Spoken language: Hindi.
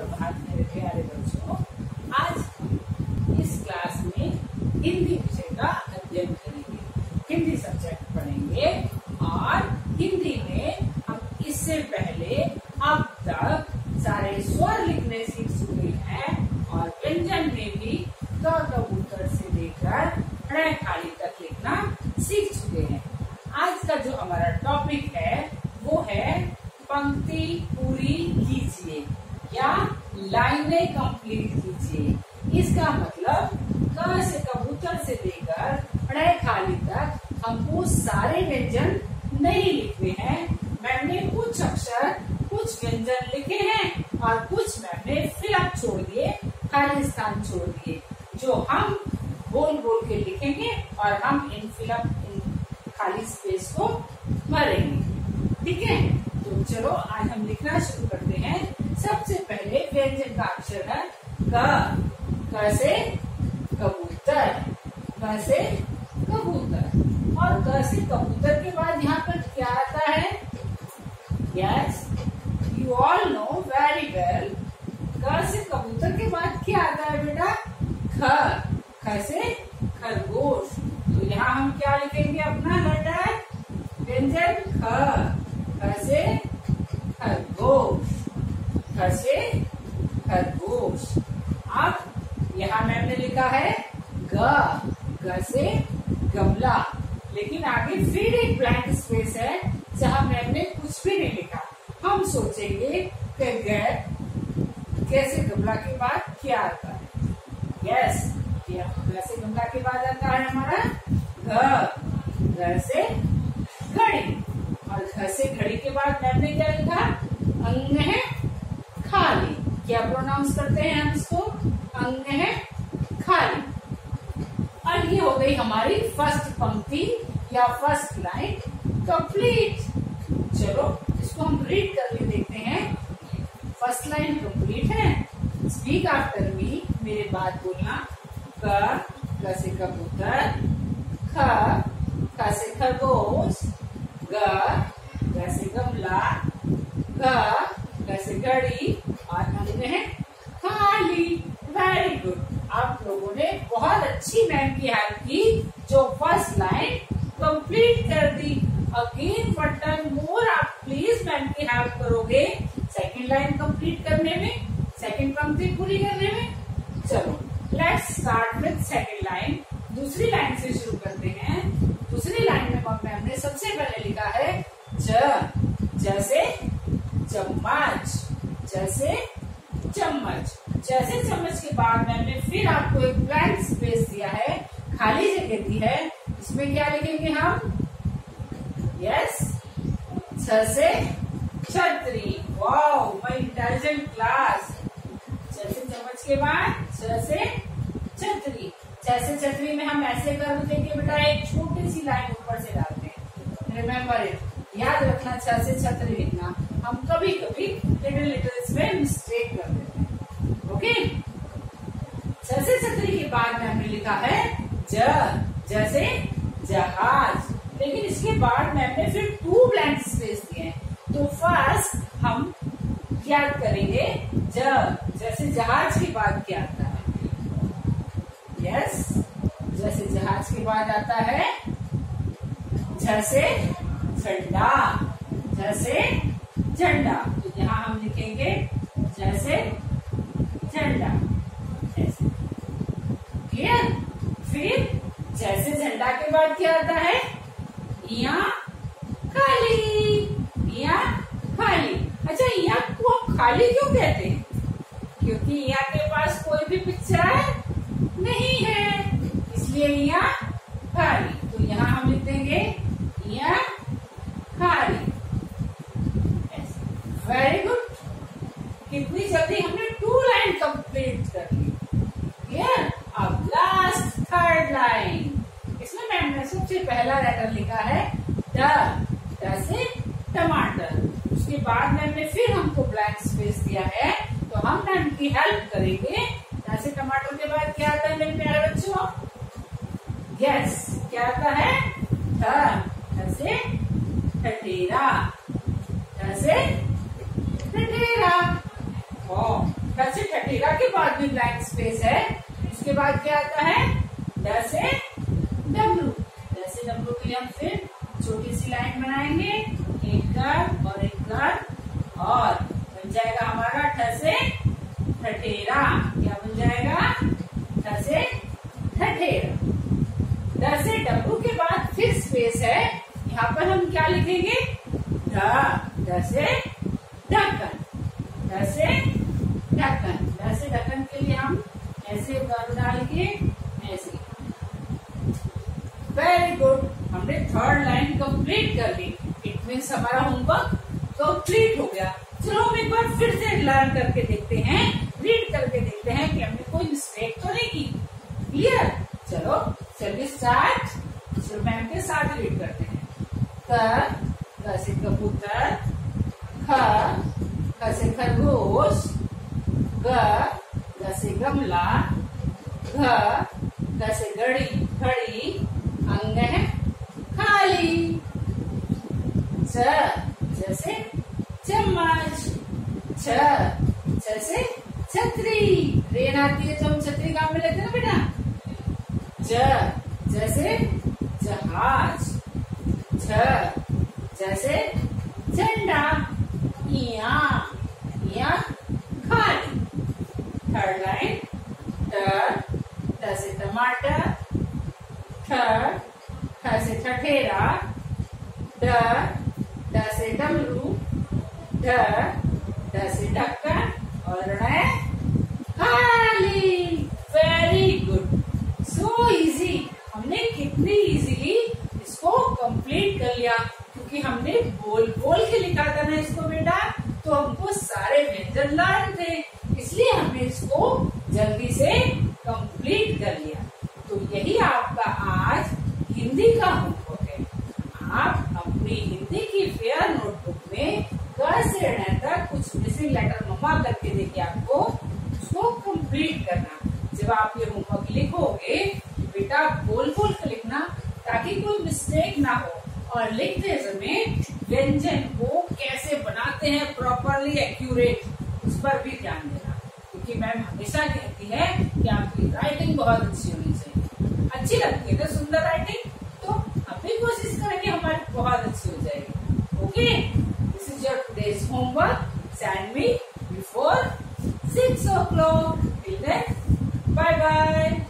सुप्रभात मेरे प्यारे बच्चों आज इस क्लास में हिंदी विषय का अध्ययन करेंगे हिंदी सब्जेक्ट पढ़ेंगे और हिंदी में हम इससे पहले अब तक सारे स्वर लिखने सीख चुके हैं और व्यंजन में भी कबूतर से लेकर खाली तक लिखना सीख चुके हैं आज का जो हमारा टॉपिक है, वो है पंक्ति पूरी कीजिए। या लाइनें कंप्लीट कीजिए। इसका मतलब क से कबूतर से लेकर ण खाली तक हमको सारे व्यंजन नहीं लिखने हैं। मैम ने कुछ अक्षर, कुछ व्यंजन लिखे हैं और कुछ मैम ने फिलअप छोड़ दिए, खाली स्थान छोड़ दिए, जो हम बोल बोल के लिखेंगे और हम इन फिलअप इन खाली स्पेस को भरेंगे ठीक है? चलो, आज हम लिखना शुरू करते हैं। सबसे पहले व्यंजन का अक्षर है क से कबूतर क से कबूतर। और क से कबूतर के बाद यहाँ पर क्या आता है? Yes you all know very well क से कबूतर के बाद क्या आता है बेटा? ख ख से खरगोश। तो यहाँ हम क्या लिखेंगे अपना लेटर व्यंजन ख ख से ख से खरगोश। अब यहाँ मैम ने लिखा है ग ग से गमला। लेकिन आगे फिर एक ब्लैंक स्पेस है, जहाँ मैम ने कुछ भी नहीं लिखा। हम सोचेंगे कि ग कैसे गमला के बाद क्या आता है। यस वैसे गमला के बाद आता है हमारा घ घर से घड़ी। और घर से घड़ी के बाद मैम ने क्या लिखा? अंग है प्रोनाउंस करते हैं हम इसको अंग है, खाली। और ये हो गई हमारी फ़र्स्ट पंक्ति या फ़र्स्ट लाइन कंप्लीट चलो, इसको हम रीड करके देखते हैं। फ़र्स्ट लाइन कंप्लीट है। स्पीक आफ्टर मी मेरे बात बोलना। क क से कबूतर ख ख से खरगोश ग ग से गमला। ग से घड़ी। और अंग है। वेरी गुड आप लोगों ने बहुत अच्छी मैम की हेल्प की, जो फ़र्स्ट लाइन कंप्लीट कर दी। अगेन बटन मोर आप प्लीज़ मैम की हेल्प करोगे। सेकंड लाइन कंप्लीट करने में सेकंड पंक्ति पूरी करने में। चलो let's start with second line दूसरी लाइन से शुरू करते हैं। दूसरी लाइन में मैम ने सबसे पहले लिखा है, ज, जैसे चम्मच जैसे चम्मच। जैसे चम्मच के बाद मैंने फिर आपको एक ब्लैंक स्पेस दिया है। खाली जगह दी है। इसमें क्या लिखेंगे हम? यस छ से छतरी वाओ माय इंटेलिजेंट क्लास जैसे चम्मच के बाद छ से छतरी जैसे छतरी में हम ऐसे कर देंगे बेटा, एक छोटी सी लाइन ऊपर से डालते हैं। रिमेम्बर इट याद रखना छ छत्र लिखना हम कभी कभी लिटिल लिटिल इसमें मिस्टेक कर देते हैं। ओके छ से छतरी के बाद में हमने लिखा है, ज, जैसे जहाज़। लेकिन इसके बाद मैम ने फिर टू ब्लैंक स्पेस दिए हैं। तो फ़र्स्ट हम याद करेंगे, ज, जैसे जहाज़ के बाद क्या आता है? यस जैसे जहाज़ के बाद आता है, जैसे झंडा, जैसे झंडा। तो यहाँ हम लिखेंगे, जैसे झंडा, जैसे। क्लियर फिर जैसे झंडा के बाद क्या आता है? या खाली या खाली। अच्छा या को खाली क्यों कहते हैं? क्योंकि या के पास कोई भी पिक्चर नहीं है, इसलिए या खाली। तो यहाँ हम लिख देंगे या खाली वेरी गुड कितनी जल्दी हमने टू लाइन कंप्लीट कर ली क्लियर अब लास्ट थर्ड लाइन इसमें मैम ने सबसे पहला लेटर लिखा है ड से टमाटर उसके बाद मैम ने फिर हमको ब्लैंक स्पेस दिया है तो हम मैम की हेल्प करेंगे। जैसे टमाटर के बाद क्या आता है मेरे प्यारे बच्चों? यस क्या आता है? ठ से ठठेरा ठ से ठठेरा ठ के बाद भी ब्लैंक स्पेस है। उसके बाद क्या आता है? ड से डब्लू ड डब्लू के लिए हम फिर छोटी सी लाइन बनाएँगे, एक कर और एक कर और। बन जाएगा हमारा ठ से ठठेरा। क्या बन जाएगा? ठ से ठठेरा। ड से के बाद फिर स्पेस है। यहाँ पर हम क्या लिखेंगे? ढ ढक्कन। ढ से ढक्कन। ढ से ढक्कन के लिए हम ऐसे वर्ब डाल के ऐसे। Very good third line complete कर ली। इट मीन्स हमारा होमवर्क कंप्लीट हो गया। चलो हम एक बार फिर से लर्न करके देखते हैं रीड करके देखते हैं कि हमने कोई मिस्टेक तो नहीं की। क्लियर चलो चलिए स्टार्ट चलो मैम के साथ रीड करते हैं। क से कबूतर, ख खरगोश, ग से गमला, घ घड़ी घड़ी अंग है खाली छ जैसे चम्मच छ छ से छतरी। रेन आती है तो हम छतरी काम में लेते ना बेटा? ज जैसे जहाज़। छ जैसे झंडा। इया इया खाली थर्ड लाइन से टमाटर। ठ ठ से ठठेरा। ड ड से डमरू ढ ढ ढक्कन और ड़ खाली वेरी गुड सो इजी हमने कितनी इजीली इसको कंप्लीट कर लिया? क्योंकि हमने बोल बोल के लिखा था ना इसको बेटा तो हमको सारे व्यंजन लर्न थे। इसलिए हमने इसको जल्दी से कंप्लीट कर लिया। तो यही आपका आज हिंदी का होमवर्क है आप अपनी हिंदी की फेयर नोटबुक में क से ण तक कुछ मिसिंग लेटर मम्मा करके देंगे आपको कंप्लीट करना। जब आप ये होमवर्क लिखोगे, बेटा बोल बोल कर लिखना ताकि कोई मिस्टेक ना हो। और लिखते समय व्यंजन को कैसे बनाते हैं प्रॉपरली एक्यूरेट उस पर भी ध्यान देना। क्योंकि मैम हमेशा कहती है कि आपकी राइटिंग बहुत अच्छी होनी चाहिए। अच्छी लगती है ना सुंदर राइटिंग तो हम भी कोशिश करेंगे हमारी बहुत अच्छी हो जाएगी। Okay this is your today's homework send me before six o'clock Happy. Bye-bye.